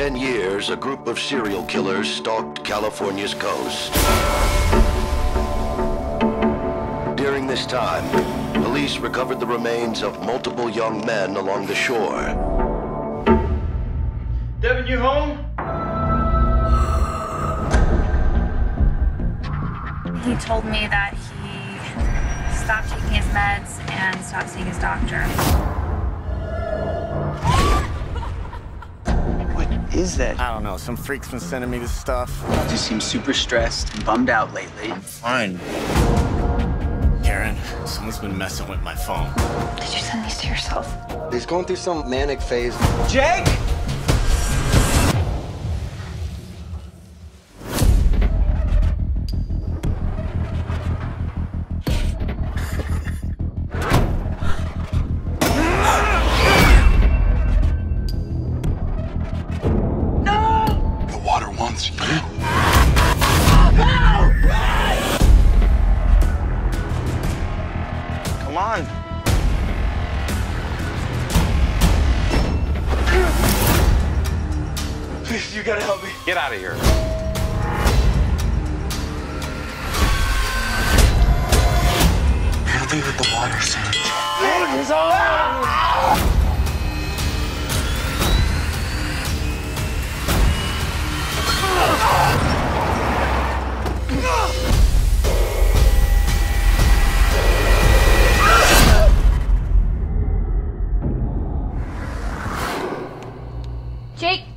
ten years, a group of serial killers stalked California's coast. During this time, police recovered the remains of multiple young men along the shore. Devin, you home? He told me that he stopped taking his meds and stopped seeing his doctor. Is that? I don't know. Some freak's been sending me this stuff. You seem super stressed and bummed out lately. I'm Fine. Karen, someone's been messing with my phone. Did you send these to yourself? He's going through some manic phase. Jake! Wants you. Come on. Please, you gotta help me. Get out of here. Be with the water. It's all out! Jake